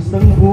生活。